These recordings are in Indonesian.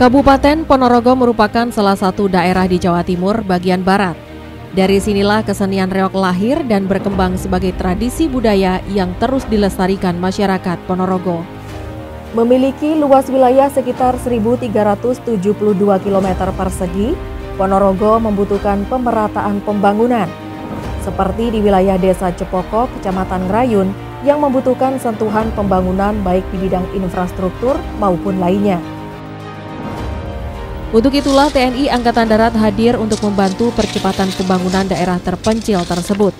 Kabupaten Ponorogo merupakan salah satu daerah di Jawa Timur bagian barat. Dari sinilah kesenian reok lahir dan berkembang sebagai tradisi budaya yang terus dilestarikan masyarakat Ponorogo. Memiliki luas wilayah sekitar 1.372 km persegi, Ponorogo membutuhkan pemerataan pembangunan. Seperti di wilayah Desa Cepoko, Kecamatan Rayun, yang membutuhkan sentuhan pembangunan baik di bidang infrastruktur maupun lainnya. Untuk itulah TNI Angkatan Darat hadir untuk membantu percepatan pembangunan daerah terpencil tersebut.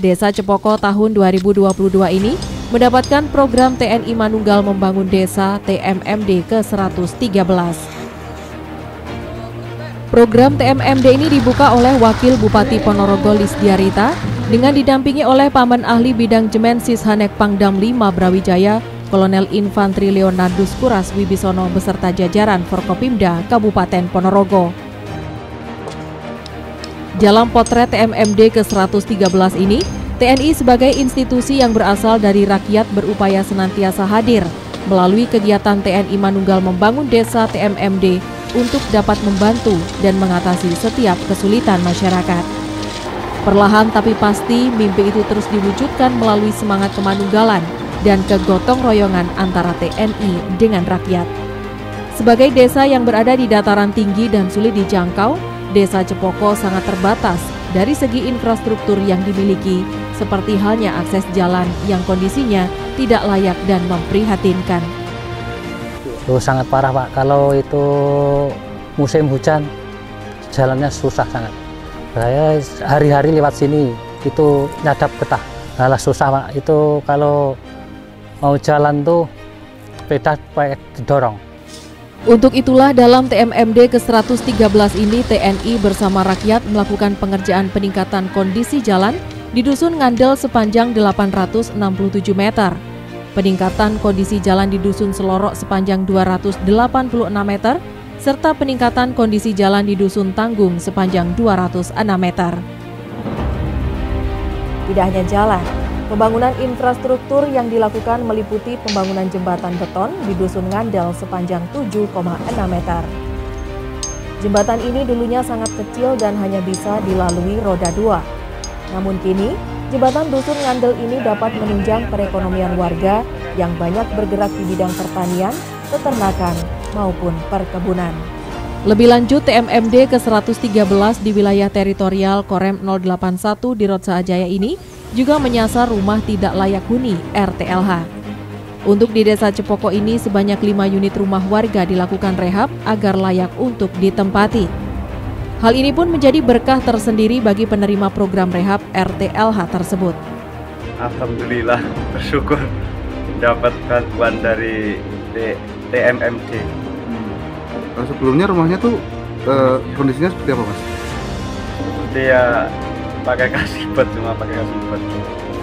Desa Cepoko tahun 2022 ini mendapatkan program TNI Manunggal Membangun Desa TMMD ke-113. Program TMMD ini dibuka oleh Wakil Bupati Ponorogo Lisdiarita dengan didampingi oleh Paman Ahli Bidang Jemensis Hanek Pangdam 5 Brawijaya Kolonel Infantri Leonardus Kuras Wibisono beserta jajaran Forkopimda Kabupaten Ponorogo. Dalam potret TMMD ke-113 ini, TNI sebagai institusi yang berasal dari rakyat berupaya senantiasa hadir melalui kegiatan TNI Manunggal membangun desa TMMD untuk dapat membantu dan mengatasi setiap kesulitan masyarakat. Perlahan tapi pasti mimpi itu terus diwujudkan melalui semangat kemanunggalan dan kegotong royongan antara TNI dengan rakyat. Sebagai desa yang berada di dataran tinggi dan sulit dijangkau, Desa Cepoko sangat terbatas dari segi infrastruktur yang dimiliki, seperti halnya akses jalan yang kondisinya tidak layak dan memprihatinkan. Itu sangat parah Pak, kalau itu musim hujan jalannya susah sangat. Saya hari-hari lewat sini itu nyadap getah, malah susah Pak. Itu kalau mau jalan tuh sepeda pakai didorong. Untuk itulah dalam TMMD ke-113 ini TNI bersama rakyat melakukan pengerjaan peningkatan kondisi jalan di Dusun Ngandel sepanjang 867 meter. Peningkatan kondisi jalan di Dusun Selorok sepanjang 286 meter, serta peningkatan kondisi jalan di Dusun Tanggung sepanjang 206 meter. Tidak hanya jalan, Pembangunan infrastruktur yang dilakukan meliputi pembangunan jembatan beton di Dusun Ngandel sepanjang 7,6 meter. Jembatan ini dulunya sangat kecil dan hanya bisa dilalui roda dua. Namun kini, jembatan Dusun Ngandel ini dapat menunjang perekonomian warga yang banyak bergerak di bidang pertanian, peternakan, maupun perkebunan. Lebih lanjut, TMMD ke-113 di wilayah teritorial Korem 081 di Rotsa Ajaya ini juga menyasar rumah tidak layak huni RTLH. Untuk di Desa Cepoko ini sebanyak 5 unit rumah warga dilakukan rehab agar layak untuk ditempati. Hal ini pun menjadi berkah tersendiri bagi penerima program rehab RTLH tersebut. Alhamdulillah bersyukur dapat bantuan dari TMMD. Hmm. Sebelumnya rumahnya tuh eh, kondisinya seperti apa mas? Dia pakai kasibot cuma pakai kasibot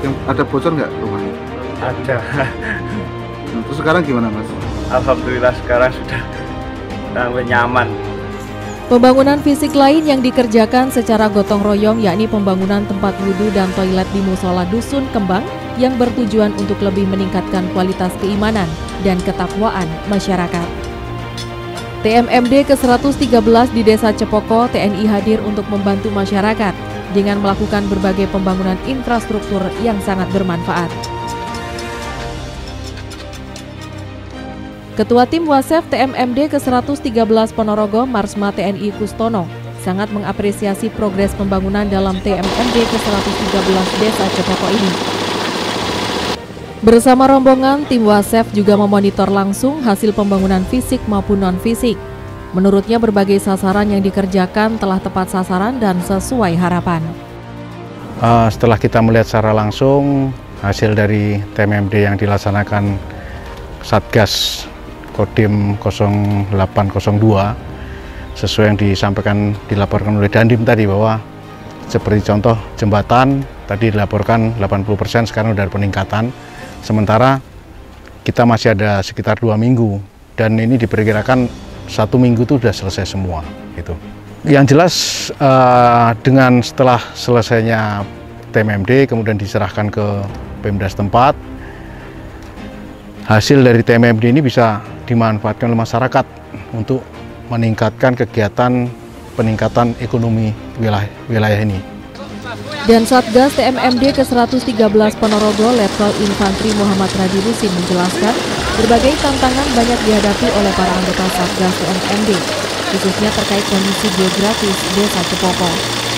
yang ada bocor nggak rumahnya? Ada. Nah, terus sekarang gimana mas? Alhamdulillah sekarang sudah nyaman. Pembangunan fisik lain yang dikerjakan secara gotong royong yakni pembangunan tempat wudhu dan toilet di musola Dusun Kembang yang bertujuan untuk lebih meningkatkan kualitas keimanan dan ketakwaan masyarakat. TMMD ke-113 di Desa Cepoko, TNI hadir untuk membantu masyarakat dengan melakukan berbagai pembangunan infrastruktur yang sangat bermanfaat. Ketua Tim Wasef TMMD ke-113 Ponorogo Marsma TNI Kustono sangat mengapresiasi progres pembangunan dalam TMMD ke-113 Desa Cepoko ini. Bersama rombongan, tim Wasef juga memonitor langsung hasil pembangunan fisik maupun non-fisik Menurutnya berbagai sasaran yang dikerjakan telah tepat sasaran dan sesuai harapan. Uh, setelah kita melihat secara langsung hasil dari TMMD yang dilaksanakan Satgas Kodim 0802 sesuai yang disampaikan dilaporkan oleh Dandim tadi bahwa seperti contoh jembatan tadi dilaporkan 80% sekarang sudah ada peningkatan sementara kita masih ada sekitar dua minggu dan ini diperkirakan satu minggu itu sudah selesai semua gitu. Yang jelas uh, dengan setelah selesainya TMMD kemudian diserahkan ke Pemda setempat, hasil dari TMMD ini bisa dimanfaatkan oleh masyarakat untuk meningkatkan kegiatan peningkatan ekonomi wilayah, wilayah ini. Dan Satgas TMMD ke-113 Ponorogo Letkol Infantri Muhammad Radi Rusin menjelaskan, berbagai tantangan banyak dihadapi oleh para anggota Satgas TMMD, khususnya terkait kondisi geografis Desa Cepoko.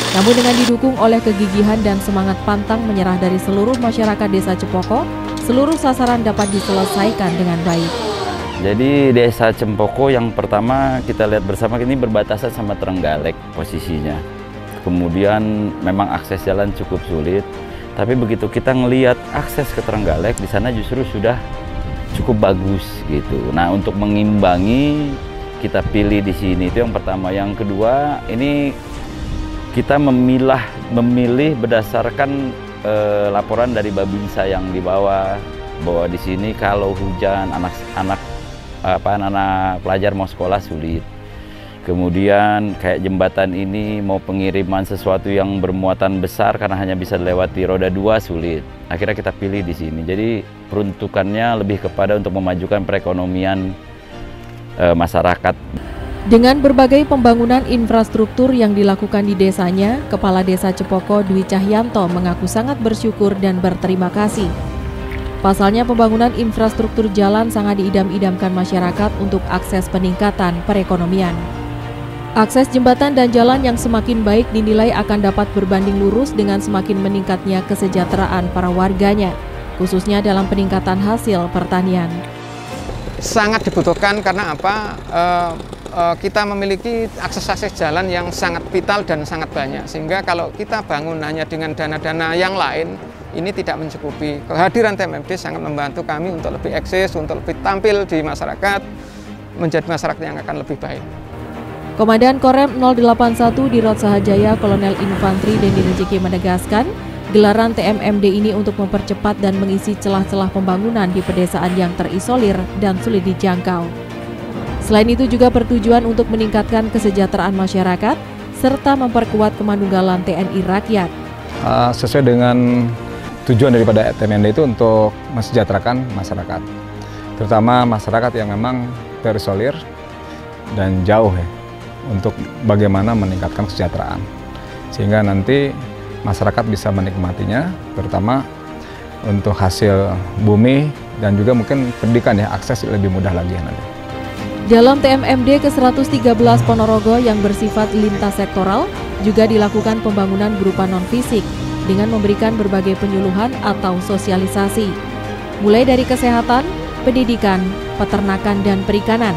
Namun dengan didukung oleh kegigihan dan semangat pantang menyerah dari seluruh masyarakat Desa Cepoko, seluruh sasaran dapat diselesaikan dengan baik. Jadi desa Cempoko yang pertama kita lihat bersama ini berbatasan sama Trenggalek posisinya. Kemudian memang akses jalan cukup sulit, tapi begitu kita ngelihat akses ke Trenggalek di sana justru sudah cukup bagus gitu. Nah untuk mengimbangi kita pilih di sini itu yang pertama. Yang kedua ini kita memilah memilih berdasarkan eh, laporan dari Babinsa yang dibawa bahwa di sini kalau hujan anak-anak apa anak-anak pelajar mau sekolah sulit. Kemudian kayak jembatan ini mau pengiriman sesuatu yang bermuatan besar karena hanya bisa dilewati roda dua sulit. Akhirnya kita pilih di sini. Jadi peruntukannya lebih kepada untuk memajukan perekonomian e, masyarakat. Dengan berbagai pembangunan infrastruktur yang dilakukan di desanya, Kepala Desa Cepoko Dwi Cahyanto mengaku sangat bersyukur dan berterima kasih Pasalnya pembangunan infrastruktur jalan sangat diidam-idamkan masyarakat untuk akses peningkatan perekonomian. Akses jembatan dan jalan yang semakin baik dinilai akan dapat berbanding lurus dengan semakin meningkatnya kesejahteraan para warganya, khususnya dalam peningkatan hasil pertanian. Sangat dibutuhkan karena apa? E, e, kita memiliki akses-akses jalan yang sangat vital dan sangat banyak, sehingga kalau kita bangun hanya dengan dana-dana yang lain, ini tidak mencukupi. Kehadiran TMMD sangat membantu kami untuk lebih eksis, untuk lebih tampil di masyarakat, menjadi masyarakat yang akan lebih baik. Komandan Korem 081 di Rot Sahajaya Kolonel Infantri Dendi Rezeki menegaskan, gelaran TMMD ini untuk mempercepat dan mengisi celah-celah pembangunan di pedesaan yang terisolir dan sulit dijangkau. Selain itu juga bertujuan untuk meningkatkan kesejahteraan masyarakat serta memperkuat kemanunggalan TNI rakyat. Uh, sesuai dengan tujuan daripada TMND itu untuk mensejahterakan masyarakat, terutama masyarakat yang memang terisolir dan jauh ya, untuk bagaimana meningkatkan kesejahteraan. Sehingga nanti masyarakat bisa menikmatinya, terutama untuk hasil bumi dan juga mungkin pendidikan ya, akses lebih mudah lagi ya nanti. Dalam TMMD ke-113 Ponorogo yang bersifat lintas sektoral, juga dilakukan pembangunan berupa non-fisik, dengan memberikan berbagai penyuluhan atau sosialisasi, mulai dari kesehatan, pendidikan, peternakan, dan perikanan,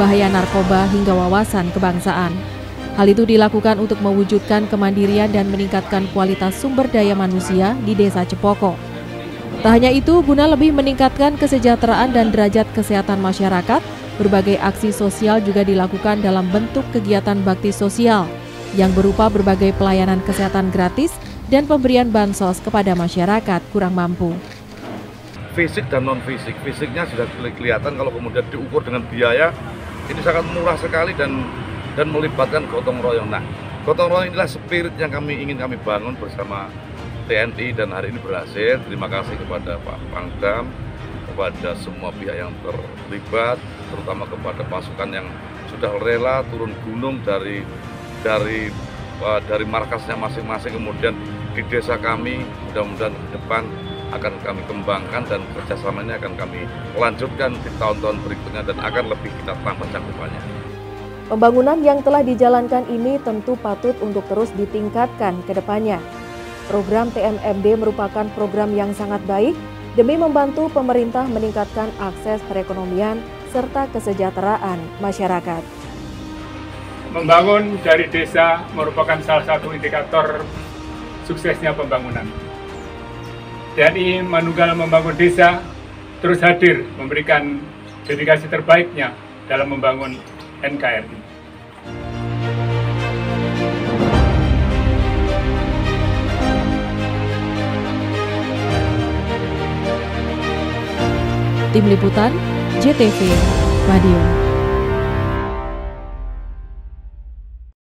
bahaya narkoba hingga wawasan kebangsaan. Hal itu dilakukan untuk mewujudkan kemandirian dan meningkatkan kualitas sumber daya manusia di Desa Cepoko. Tak hanya itu, guna lebih meningkatkan kesejahteraan dan derajat kesehatan masyarakat, berbagai aksi sosial juga dilakukan dalam bentuk kegiatan bakti sosial yang berupa berbagai pelayanan kesehatan gratis dan pemberian bansos kepada masyarakat kurang mampu. Fisik dan non fisik, fisiknya sudah kelihatan kalau kemudian diukur dengan biaya ini sangat murah sekali dan dan melibatkan gotong royong. Nah, gotong royong inilah spirit yang kami ingin kami bangun bersama TNI dan hari ini berhasil. Terima kasih kepada Pak Pangdam, kepada semua pihak yang terlibat, terutama kepada pasukan yang sudah rela turun gunung dari dari uh, dari markasnya masing-masing kemudian di desa kami mudah-mudahan ke depan akan kami kembangkan dan kerjasama ini akan kami lanjutkan di tahun-tahun berikutnya dan akan lebih kita tambah cakupannya. Pembangunan yang telah dijalankan ini tentu patut untuk terus ditingkatkan ke depannya. Program TMMD merupakan program yang sangat baik demi membantu pemerintah meningkatkan akses perekonomian serta kesejahteraan masyarakat. Membangun dari desa merupakan salah satu indikator suksesnya pembangunan. TNI Manunggal Membangun Desa terus hadir memberikan dedikasi terbaiknya dalam membangun NKRI. Tim Liputan, JTV, Madiun.